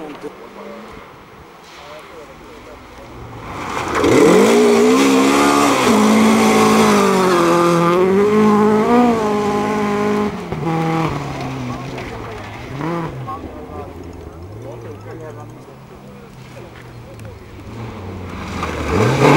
Alan'ın... Yeah.